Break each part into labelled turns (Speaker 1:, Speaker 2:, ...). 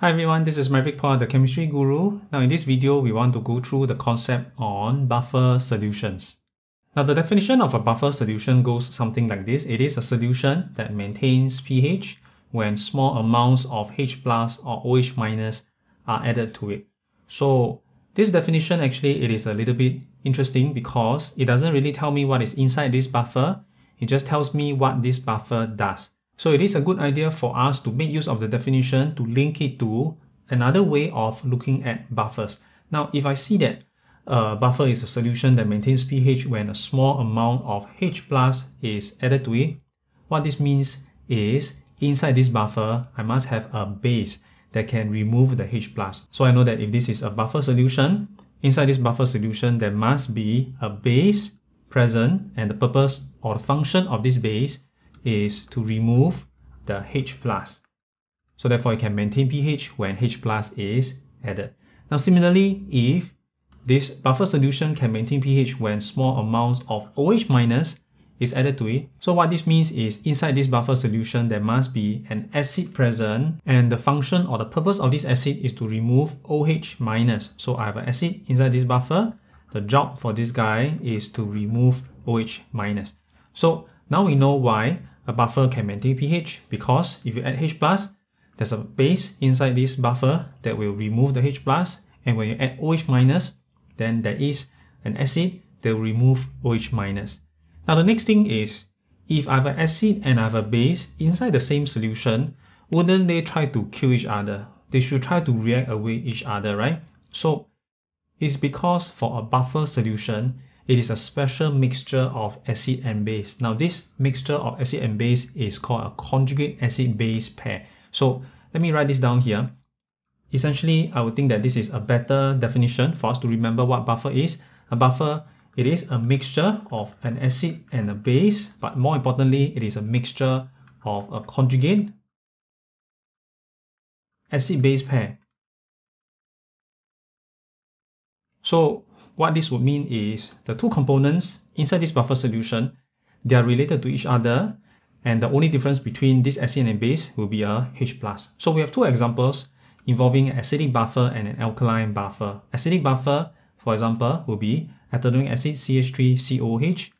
Speaker 1: Hi everyone, this is Maverick Puah, the chemistry guru. Now in this video, we want to go through the concept on buffer solutions. Now the definition of a buffer solution goes something like this. It is a solution that maintains pH when small amounts of H plus or OH minus are added to it. So this definition actually it is a little bit interesting because it doesn't really tell me what is inside this buffer. It just tells me what this buffer does. So it is a good idea for us to make use of the definition to link it to another way of looking at buffers. Now, if I see that a buffer is a solution that maintains pH when a small amount of H plus is added to it, what this means is inside this buffer, I must have a base that can remove the H plus. So I know that if this is a buffer solution, inside this buffer solution, there must be a base present and the purpose or function of this base is to remove the H plus. So therefore it can maintain pH when H plus is added. Now similarly, if this buffer solution can maintain pH when small amounts of OH minus is added to it. So what this means is inside this buffer solution there must be an acid present and the function or the purpose of this acid is to remove OH minus. So I have an acid inside this buffer. The job for this guy is to remove OH minus. So now we know why a buffer can maintain pH because if you add H+, plus, there's a base inside this buffer that will remove the H+, plus, and when you add OH-, minus, then there is an acid that will remove OH-. minus. Now the next thing is, if I have an acid and I have a base inside the same solution, wouldn't they try to kill each other? They should try to react away each other, right? So it's because for a buffer solution, it is a special mixture of acid and base. Now this mixture of acid and base is called a conjugate acid-base pair. So let me write this down here. Essentially, I would think that this is a better definition for us to remember what buffer is. A buffer, it is a mixture of an acid and a base, but more importantly, it is a mixture of a conjugate acid-base pair. So what this would mean is the two components inside this buffer solution, they are related to each other and the only difference between this acid and base will be a H+. So we have two examples involving an acidic buffer and an alkaline buffer. Acidic buffer, for example, will be ethanoic acid CH3COOH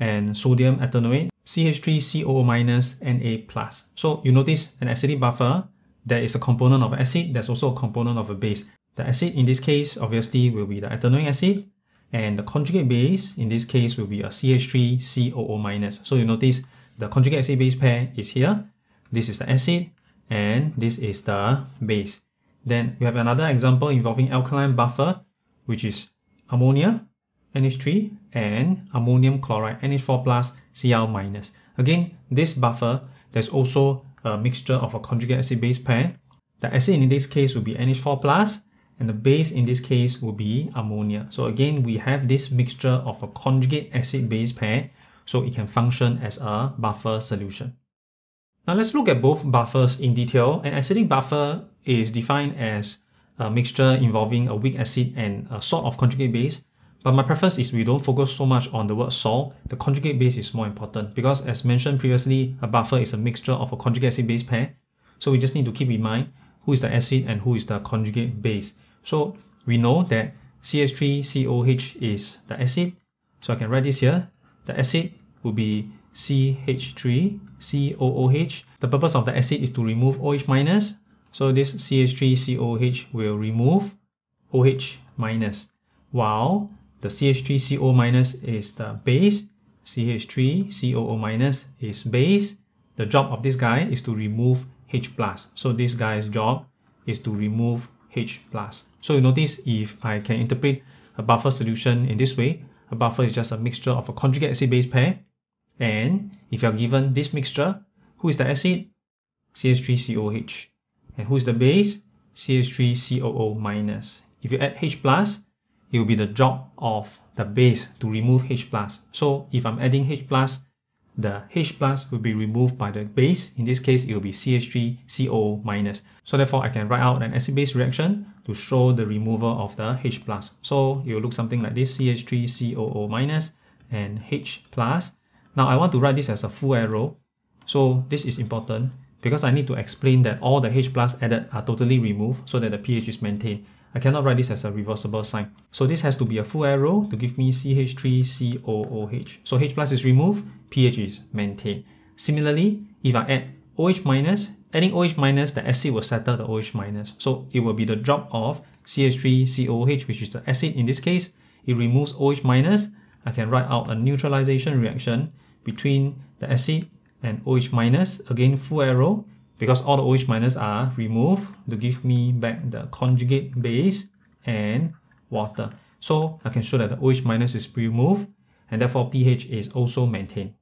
Speaker 1: and sodium ethanoate CH3COO minus Na So you notice an acidic buffer, there is a component of acid, there's also a component of a base. The acid in this case obviously will be the ethanoic acid and the conjugate base in this case will be a CH3COO-. So you notice the conjugate acid base pair is here. This is the acid and this is the base. Then we have another example involving alkaline buffer which is ammonia NH3 and ammonium chloride NH4 plus Cl minus. Again, this buffer, there's also a mixture of a conjugate acid base pair. The acid in this case will be NH4 plus and the base in this case will be ammonia. So again, we have this mixture of a conjugate acid-base pair, so it can function as a buffer solution. Now let's look at both buffers in detail. An acidic buffer is defined as a mixture involving a weak acid and a salt of conjugate base. But my preference is we don't focus so much on the word salt. The conjugate base is more important because as mentioned previously, a buffer is a mixture of a conjugate acid base pair. So we just need to keep in mind who is the acid and who is the conjugate base. So we know that CH3COOH is the acid. So I can write this here. The acid will be CH3COOH. The purpose of the acid is to remove OH minus. So this CH3COOH will remove OH minus. While the CH3COO minus is the base, CH3COO minus is base. The job of this guy is to remove H plus. So this guy's job is to remove H+. So you notice if I can interpret a buffer solution in this way, a buffer is just a mixture of a conjugate acid-base pair. And if you're given this mixture, who is the acid? CH3COOH. And who is the base? CH3COO minus. If you add H+, it will be the job of the base to remove H+. So if I'm adding H+, the H plus will be removed by the base. In this case, it will be CH3COO minus. So therefore, I can write out an acid-base reaction to show the removal of the H plus. So it will look something like this, CH3COO minus and H plus. Now I want to write this as a full arrow. So this is important because I need to explain that all the H plus added are totally removed so that the pH is maintained. I cannot write this as a reversible sign. So this has to be a full arrow to give me CH3COOH. So H plus is removed, pH is maintained. Similarly, if I add OH minus, adding OH minus, the acid will settle the OH minus. So it will be the drop of CH3COOH, which is the acid in this case. It removes OH minus. I can write out a neutralization reaction between the acid and OH minus. Again, full arrow because all the OH minus are removed to give me back the conjugate base and water. So I can show that the OH minus is removed and therefore pH is also maintained.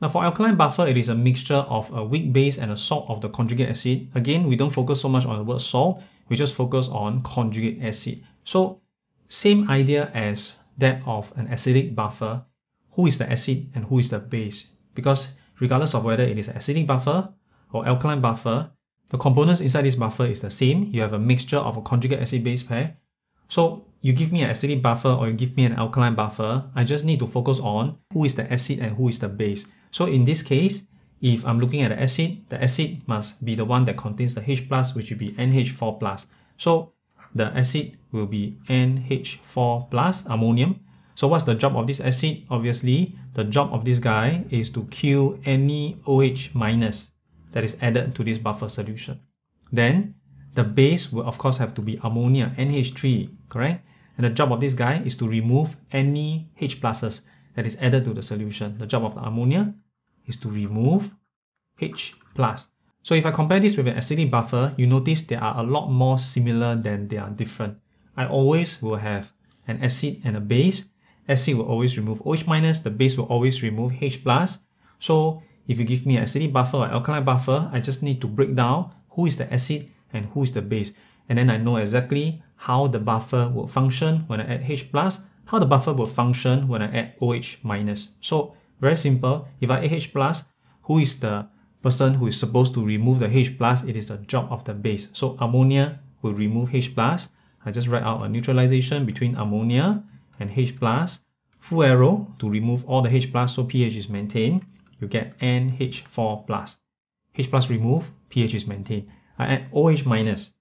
Speaker 1: Now for alkaline buffer, it is a mixture of a weak base and a salt of the conjugate acid. Again, we don't focus so much on the word salt, we just focus on conjugate acid. So same idea as that of an acidic buffer. Who is the acid and who is the base? Because regardless of whether it is an acidic buffer or alkaline buffer, the components inside this buffer is the same. You have a mixture of a conjugate acid base pair. So you give me an acidic buffer or you give me an alkaline buffer, I just need to focus on who is the acid and who is the base. So in this case, if I'm looking at the acid, the acid must be the one that contains the H plus, which will be NH4 plus. So the acid will be NH4 plus ammonium. So what's the job of this acid? Obviously, the job of this guy is to kill any OH minus that is added to this buffer solution. Then the base will of course have to be ammonia, NH3, correct? And the job of this guy is to remove any H pluses that is added to the solution. The job of the ammonia is to remove H plus. So if I compare this with an acidic buffer, you notice they are a lot more similar than they are different. I always will have an acid and a base. Acid will always remove OH minus, the base will always remove H plus. So if you give me an acidic buffer or alkaline buffer, I just need to break down who is the acid and who is the base. And then I know exactly how the buffer will function when I add H plus, how the buffer will function when I add OH minus. So very simple, if I add H plus, who is the person who is supposed to remove the H plus, it is the job of the base. So ammonia will remove H plus. I just write out a neutralization between ammonia and H plus. Full arrow to remove all the H plus so pH is maintained. You get NH4 plus. H plus remove, pH is maintained. I add OH minus.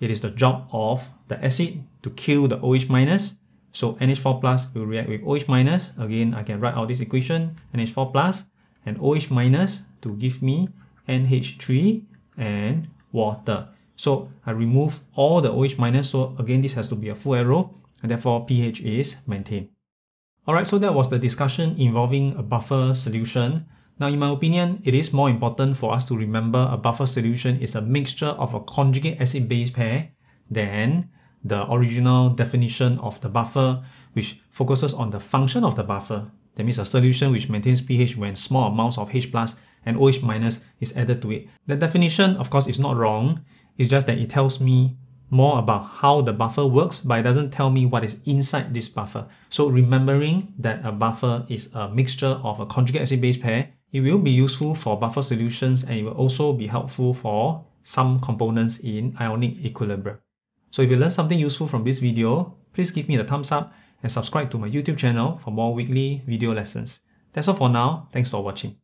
Speaker 1: It is the job of the acid to kill the OH minus. So NH4 plus will react with OH minus. Again, I can write out this equation, NH4 plus and OH minus to give me NH3 and water. So I remove all the OH minus. So again, this has to be a full arrow and therefore pH is maintained. Alright, so that was the discussion involving a buffer solution. Now, in my opinion, it is more important for us to remember a buffer solution is a mixture of a conjugate acid-base pair than the original definition of the buffer, which focuses on the function of the buffer. That means a solution which maintains pH when small amounts of H plus and OH minus is added to it. The definition, of course, is not wrong. It's just that it tells me more about how the buffer works, but it doesn't tell me what is inside this buffer. So remembering that a buffer is a mixture of a conjugate acid-base pair, it will be useful for buffer solutions and it will also be helpful for some components in ionic equilibrium. So if you learned something useful from this video, please give me the thumbs up and subscribe to my YouTube channel for more weekly video lessons. That's all for now. Thanks for watching.